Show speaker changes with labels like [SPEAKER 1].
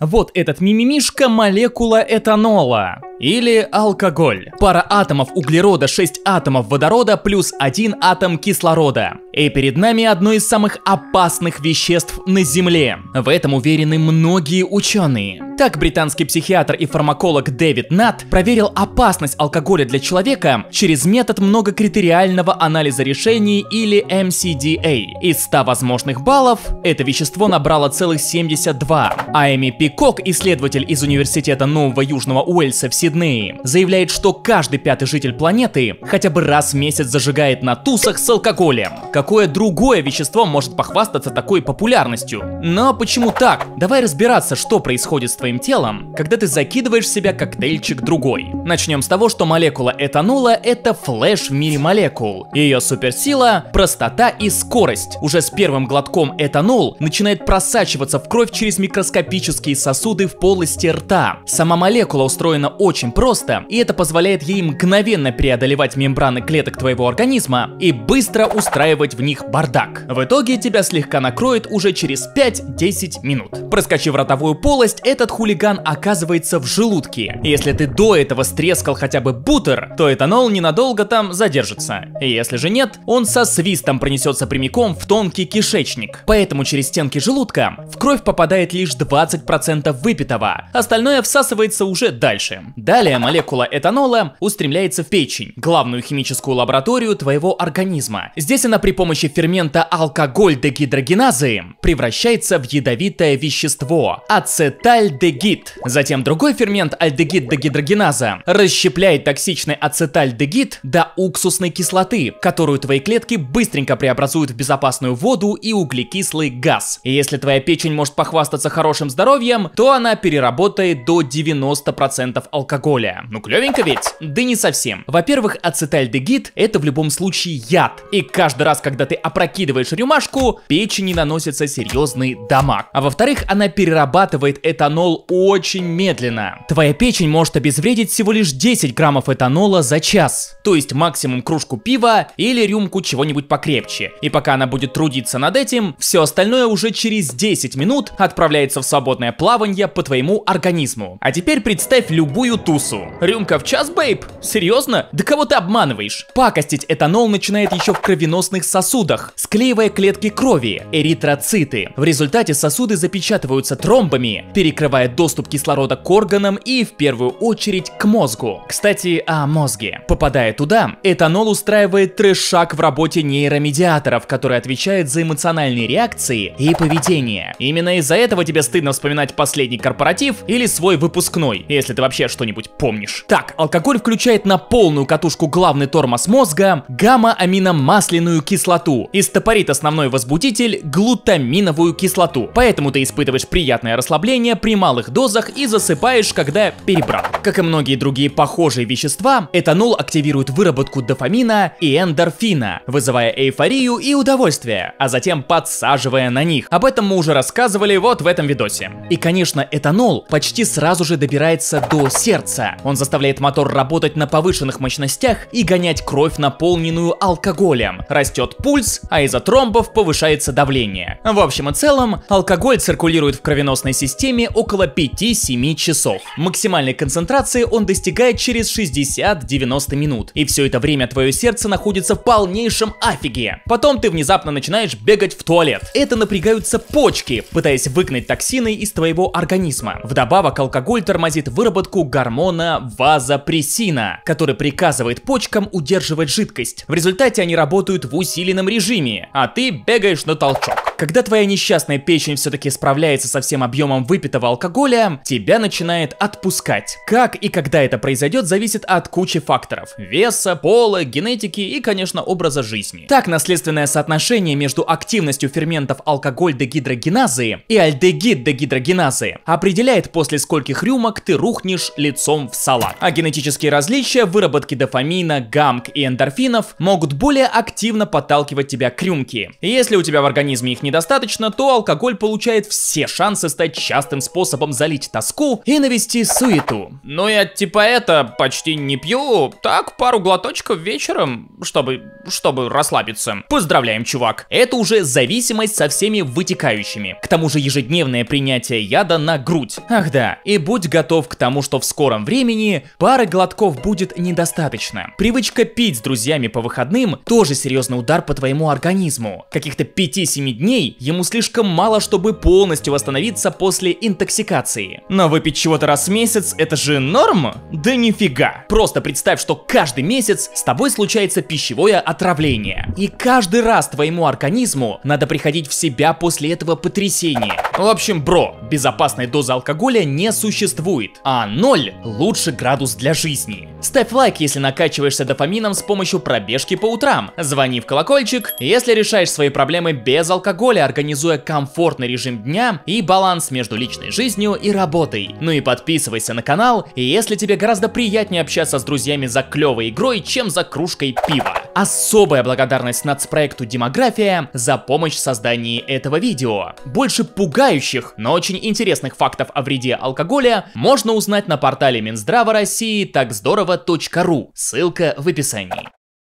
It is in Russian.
[SPEAKER 1] Вот этот мимимишка молекула этанола. Или алкоголь. Пара атомов углерода, 6 атомов водорода плюс 1 атом кислорода. И перед нами одно из самых опасных веществ на Земле. В этом уверены многие ученые. Так британский психиатр и фармаколог Дэвид Нат проверил опасность алкоголя для человека через метод многокритериального анализа решений или MCDA. Из 100 возможных баллов это вещество набрало целых 72. А Эми Пикок, исследователь из Университета Нового Южного Уэльса в Сиднее, заявляет, что каждый пятый житель планеты хотя бы раз в месяц зажигает на тусах с алкоголем. Какое другое вещество может похвастаться такой популярностью? Но почему так? Давай разбираться, что происходит с твоим телом, когда ты закидываешь в себя коктейльчик другой. Начнем с того, что молекула этанола – это флеш в мире молекул. Ее суперсила – простота и скорость. Уже с первым глотком этанол начинает просачиваться в кровь через микроскопические сосуды в полости рта. Сама молекула устроена очень просто, и это позволяет ей мгновенно преодолевать мембраны клеток твоего организма и быстро устраивать в них бардак. В итоге тебя слегка накроет уже через 5-10 минут. Проскочив ротовую полость, этот хулиган оказывается в желудке. Если ты до этого стрескал хотя бы бутер, то этанол ненадолго там задержится. Если же нет, он со свистом пронесется прямиком в тонкий кишечник. Поэтому через стенки желудка в кровь попадает лишь 20% выпитого, остальное всасывается уже дальше. Далее молекула этанола устремляется в печень, главную химическую лабораторию твоего организма. Здесь она при помощи фермента алкоголь-дегидрогеназы превращается в ядовитое вещество – ацетальдегид. Затем другой фермент альдегид-дегидрогеназа расщепляет токсичный ацетальдегид до уксусной кислоты, которую твои клетки быстренько преобразуют в безопасную воду и углекислый газ. И если твоя печень может похвастаться хорошим здоровьем, то она переработает до 90% алкоголя. Ну клевенько ведь? Да не совсем. Во-первых, ацетальдегид это в любом случае яд. И каждый раз, когда ты опрокидываешь рюмашку, печени наносится серьезный дамаг. А во-вторых, она перерабатывает этанол очень медленно. Твоя печень может обезвредить всего лишь 10 граммов этанола за час. То есть максимум кружку пива или рюмку чего-нибудь покрепче. И пока она будет трудиться над этим, все остальное уже через 10 минут отправляется в свободное плавание по твоему организму. А теперь представь любую тусу. Рюмка в час, бейб? Серьезно? Да кого ты обманываешь? Пакостить этанол начинает еще в кровеносных сосудах, склеивая клетки крови, эритроциты. В результате сосуды запечатываются тромбами, перекрывая доступ кислорода к органам и в первую очередь к мозгу. Кстати, о мозге. Попадая туда, этанол устраивает трешак в работе нейромедиаторов, которые отвечают за эмоциональные реакции и поведение. Именно из-за этого тебе стыдно вспоминать последний корпоратив или свой выпускной, если ты вообще что-нибудь помнишь. Так, алкоголь включает на полную катушку главный тормоз мозга гамма-аминомасляную кислоту и стопорит основной возбудитель глутаминовую кислоту. Поэтому ты испытываешь приятное расслабление при малых дозах и засыпаешь, когда перебрал. Как и многие другие похожие вещества, этанол активирует выработку дофамина и эндорфина, вызывая эйфорию и удовольствие, а затем подсаживая на них. Об этом мы уже рассказывали вот в этом видосе. И конечно, этанол почти сразу же добирается до сердца. Он заставляет мотор работать на повышенных мощностях и гонять кровь, наполненную алкоголем. Растет пульс, а из-за тромбов повышается давление. В общем и целом, алкоголь циркулирует в кровеносной системе около 5-7 часов. Максимальной концентрации он достигает через 60-90 минут. И все это время твое сердце находится в полнейшем афиге. Потом ты внезапно начинаешь бегать в туалет. Это напрягаются почки, пытаясь выгнать токсины из твоего организма. Вдобавок алкоголь тормозит выработку гормона вазопрессина, который приказывает почкам удерживать жидкость. В результате они работают в усиленном режиме, а ты бегаешь на толчок. Когда твоя несчастная печень все-таки справляется со всем объемом выпитого алкоголя, тебя начинает отпускать. Как и когда это произойдет, зависит от кучи факторов. Веса, пола, генетики и, конечно, образа жизни. Так, наследственное соотношение между активностью ферментов алкоголь-дегидрогеназы и альдегид-дегидрогеназы определяет после скольких рюмок ты рухнешь лицом лицом в салат. А генетические различия в выработке дофамина, гамк и эндорфинов могут более активно подталкивать тебя к рюмке. И если у тебя в организме их недостаточно, то алкоголь получает все шансы стать частым способом залить тоску и навести суету. Ну я типа это почти не пью, так пару глоточков вечером, чтобы, чтобы расслабиться. Поздравляем, чувак. Это уже зависимость со всеми вытекающими. К тому же ежедневное принятие яда на грудь. Ах да, и будь готов к тому, что в скором времени пары глотков будет недостаточно. Привычка пить с друзьями по выходным тоже серьезный удар по твоему организму. Каких-то 5-7 дней ему слишком мало, чтобы полностью восстановиться после интоксикации. Но выпить чего-то раз в месяц это же норм? Да нифига. Просто представь, что каждый месяц с тобой случается пищевое отравление. И каждый раз твоему организму надо приходить в себя после этого потрясения. В общем, бро, безопасной дозы алкоголя не существует, а ноль лучший градус для жизни. Ставь лайк, если накачиваешься дофамином с помощью пробежки по утрам. Звони в колокольчик, если решаешь свои проблемы без алкоголя, организуя комфортный режим дня и баланс между личной жизнью и работой. Ну и подписывайся на канал, если тебе гораздо приятнее общаться с друзьями за клевой игрой, чем за кружкой пива. Особая благодарность нацпроекту Демография за помощь в создании этого видео. Больше пугающих, но очень интересных фактов о вреде алкоголя можно узнать на портале Минздрава России так здорово Ссылка в описании.